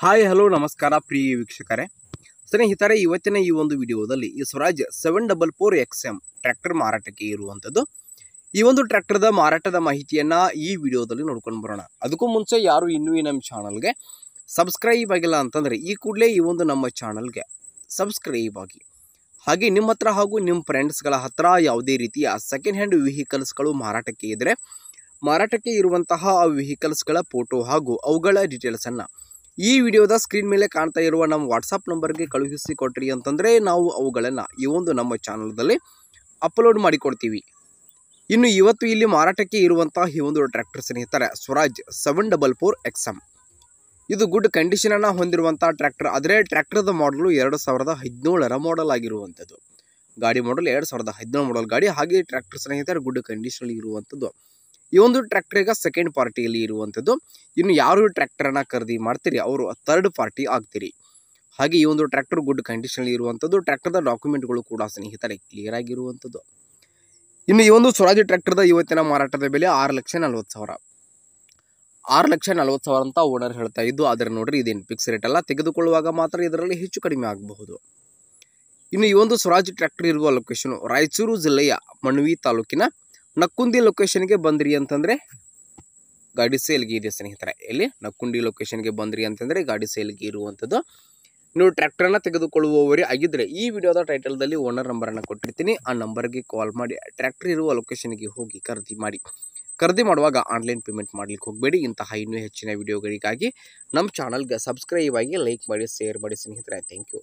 Hi hello ನಮಸ್ಕಾರ ಪ್ರಿಯ ವೀಕ್ಷಕರೇ. ಸ್ನೇಹಿತರೆ ಇವತ್ತಿನ ಈ ಒಂದು ವಿಡಿಯೋದಲ್ಲಿ ಈ Swaraj seven double four X M tractor ಮಾರಾಟಕ್ಕೆ ಇರುವಂಥದ್ದು ಈ ಒಂದು ಟ್ರ್ಯಾಕ್ಟರ್ದ ಮಾರಾಟದ ಮಾಹಿತಿಯನ್ನು ಈ ವಿಡಿಯೋದಲ್ಲಿ ನೋಡ್ಕೊಂಡು ಬರೋಣ. ಅದಕ್ಕೂ ಮುಂಚೆ ಯಾರು ಇನ್ನೂ ಈ ನಮ್ಮ ಚಾನಲ್ಗೆ ಸಬ್ಸ್ಕ್ರೈಬ್ ಆಗಿಲ್ಲ ಅಂತಂದರೆ ಈ ಕೂಡಲೇ ಈ ಒಂದು ನಮ್ಮ ಚಾನಲ್ಗೆ ಸಬ್ಸ್ಕ್ರೈಬ್ ಆಗಿ. ಹಾಗೆ ನಿಮ್ಮ ಹತ್ರ ಹಾಗೂ ನಿಮ್ಮ ಫ್ರೆಂಡ್ಸ್ಗಳ ಹತ್ರ ಯಾವುದೇ ರೀತಿಯ ಸೆಕೆಂಡ್ ಹ್ಯಾಂಡ್ ವೆಹಿಕಲ್ಸ್ಗಳು ಮಾರಾಟಕ್ಕೆ ಇದ್ದರೆ ಮಾರಾಟಕ್ಕೆ ಇರುವಂತಹ ಆ ವೆಹಿಕಲ್ಸ್ಗಳ ಫೋಟೋ ಹಾಗೂ ಅವುಗಳ ಡೀಟೇಲ್ಸನ್ನು ಈ ವಿಡಿಯೋದ ಸ್ಕ್ರೀನ್ ಮೇಲೆ ಕಾಣ್ತಾ ಇರುವ ನಮ್ಮ ವಾಟ್ಸಪ್ ನಂಬರ್ಗೆ ಕಳುಹಿಸಿ ಕೊಟ್ರಿ ಅಂತಂದರೆ ನಾವು ಅವುಗಳನ್ನು ಈ ಒಂದು ನಮ್ಮ ಚಾನಲ್ದಲ್ಲಿ ಅಪ್ಲೋಡ್ ಮಾಡಿಕೊಡ್ತೀವಿ. ಇನ್ನು ಇವತ್ತು ಇಲ್ಲಿ ಮಾರಾಟಕ್ಕೆ ಇರುವಂತಹ ಈ ಒಂದು ಟ್ರ್ಯಾಕ್ಟರ್ ಸ್ನೇಹಿತರೆ Swaraj seven double four X M ಇದು ಗುಡ್ ಕಂಡೀಷನನ್ನು ಹೊಂದಿರುವಂಥ ಟ್ರ್ಯಾಕ್ಟರ್ ಆದರೆ ಟ್ರ್ಯಾಕ್ಟರ್ದ ಮಾಡಲು ಎರಡು ಸಾವಿರದ ಹದಿನೇಳರ ಮಾಡಲ್ ಆಗಿರುವಂಥದ್ದು. ಗಾಡಿ ಮಾಡಲ್ ಎರಡು ಸಾವಿರದ ಹದಿನೇಳು ಮಾಡಲ್ ಗಾಡಿ, ಹಾಗೆ ಟ್ರ್ಯಾಕ್ಟರ್ ಸ್ನೇಹಿತರೆ ಗುಡ್ ಕಂಡೀಷನಲ್ಲಿ ಇರುವಂಥದ್ದು. ಈ ಒಂದು ಟ್ರ್ಯಾಕ್ಟರ್ ಈಗ ಸೆಕೆಂಡ್ ಪಾರ್ಟಿಯಲ್ಲಿ ಇರುವಂಥದ್ದು ಇನ್ನು ಯಾರು ಟ್ರ್ಯಾಕ್ಟರನ್ನು ಖರೀದಿ ಮಾಡ್ತೀರಿ, ಅವರು ಥರ್ಡ್ ಪಾರ್ಟಿ ಆಗ್ತೀರಿ. ಹಾಗೆ ಈ ಒಂದು ಟ್ರ್ಯಾಕ್ಟರ್ ಗುಡ್ ಕಂಡೀಷನಲ್ಲಿ ಇರುವಂಥದ್ದು ಟ್ರ್ಯಾಕ್ಟರ್ದ ಡಾಕ್ಯುಮೆಂಟ್ಗಳು ಕೂಡ ಸ್ನೇಹಿತರೆ ಕ್ಲಿಯರ್ ಆಗಿರುವಂಥದ್ದು ಇನ್ನು ಈ ಒಂದು ಸ್ವರಾಜ್ ಟ್ರ್ಯಾಕ್ಟರ್ದ ಇವತ್ತಿನ ಮಾರಾಟದ ಬೆಲೆ ಆರು ಲಕ್ಷ ನಲ್ವತ್ತು ಸಾವಿರ. ಆರು ಲಕ್ಷ ನಲ್ವತ್ತು ಸಾವಿರ ಅಂತ ಓನರ್ ಹೇಳ್ತಾ ಇದ್ದು, ಆದರೆ ನೋಡ್ರಿ ಇದೇನು ಫಿಕ್ಸ್ ರೇಟ್ ಅಲ್ಲ, ತೆಗೆದುಕೊಳ್ಳುವಾಗ ಮಾತ್ರ ಇದರಲ್ಲಿ ಹೆಚ್ಚು ಕಡಿಮೆ ಆಗಬಹುದು. ಇನ್ನು ಈ ಒಂದು ಸ್ವರಾಜ್ ಟ್ರ್ಯಾಕ್ಟರ್ ಇರುವ ಲೊಕೇಶನ್ ರಾಯಚೂರು ಜಿಲ್ಲೆಯ ಮಣ್ವಿ ತಾಲೂಕಿನ ನಕ್ಕುಂದಿ ಲೊಕೇಶನ್ಗೆ ಬಂದ್ರಿ ಅಂತಂದರೆ ಗಾಡಿ ಸೇಲ್ಗೆ ಇದೆ ಸ್ನೇಹಿತರೆ. ಇಲ್ಲಿ ನಕ್ಕುಂಡಿ ಲೊಕೇಶನ್ಗೆ ಬಂದ್ರಿ ಅಂತಂದರೆ ಗಾಡಿ ಸೇಲ್ಗೆ ಇರುವಂಥದ್ದು ನೀವು ಟ್ರ್ಯಾಕ್ಟರ್ನ ತೆಗೆದುಕೊಳ್ಳುವವರೇ ಆಗಿದ್ದರೆ ಈ ವಿಡಿಯೋದ ಟೈಟಲ್ದಲ್ಲಿ ಓನರ್ ನಂಬರನ್ನು ಕೊಟ್ಟಿರ್ತೀನಿ. ಆ ನಂಬರ್ಗೆ ಕಾಲ್ ಮಾಡಿ ಟ್ರ್ಯಾಕ್ಟರ್ ಇರುವ ಲೊಕೇಶನ್ಗೆ ಹೋಗಿ ಖರೀದಿ ಮಾಡಿ. ಖರೀದಿ ಮಾಡುವಾಗ ಆನ್ಲೈನ್ ಪೇಮೆಂಟ್ ಮಾಡ್ಲಿಕ್ಕೆ ಹೋಗಬೇಡಿ. ಇಂತಹ ಇನ್ನೂ ಹೆಚ್ಚಿನ ವಿಡಿಯೋಗಳಿಗಾಗಿ ನಮ್ಮ ಚಾನಲ್ಗೆ ಸಬ್ಸ್ಕ್ರೈಬ್ ಆಗಿ ಲೈಕ್ ಮಾಡಿ ಶೇರ್ ಮಾಡಿ ಸ್ನೇಹಿತರೆ. Thank you